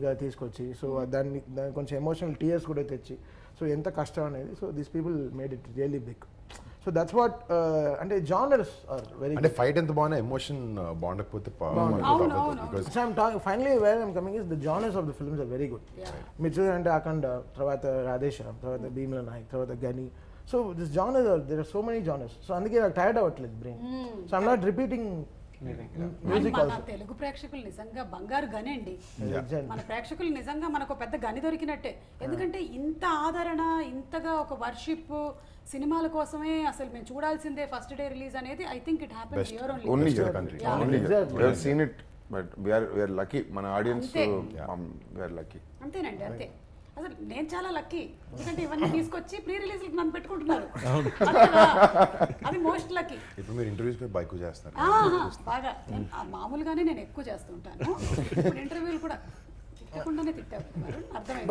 గా తీసుకొచ్చి సో దాన్ని దాన్ని కొంచెం ఎమోషనల్ టీయర్స్ కూడా తెచ్చి సో ఎంత కష్టం అనేది so this people made it really big so that's what అంటే జానర్స్ ఆర్ వెరీ అంటే ఫైట్ ఎంత బాగున్నా emotion బాగుండకపోతే I'm talking finally where I'm coming is the genres of the films are very good మీరు చూడంటే అఖండ తర్వాత రాధేశ్యామ్ తర్వాత భీమ్ల నాయక్ తర్వాత Ghani. So this genres are there are so many genres so అందుకే నాకు టైర్డ్ అవ్వట్లేదు brain so I'm not repeating Telugu ప్రేక్షకులు నిజంగా బంగారు గని అండి. మన ప్రేక్షకులు నిజంగా మనకు పెద్ద గని దొరికినట్టే. ఎందుకంటే ఇంత ఆదరణ ఇంతగా ఒక వర్షిప్ సినిమాల కోసమే అసలు మేము చూడాల్సిందే ఫస్ట్ డే రిలీజ్ అనేది. I think it happen here Only. Only here country. Yeah. Only Exactly. We have seen it but we are we are lucky మన ఆడియన్స్ అంతే. వి ఆర్ లక్కీ అంతేనండి అంతే. అసలు నేను చాలా లక్కీ. ఎందుకంటే ఇవన్నీ తీసుకొచ్చి ప్రీ రిలీజ్ నన్ను పెట్టుకుంటున్నారు. అదే మోస్ట్ లక్కీ. ఇప్పుడు మీరు ఇంటర్వ్యూస్ బైక్ చేస్తున్నారు. బాగా. మామూలుగానే నేను ఎక్కువ చేస్తుంటాను. ఇప్పుడు ఇంటర్వ్యూలు కూడా తిట్టకుండానే తిట్టావు. అర్థమైంది.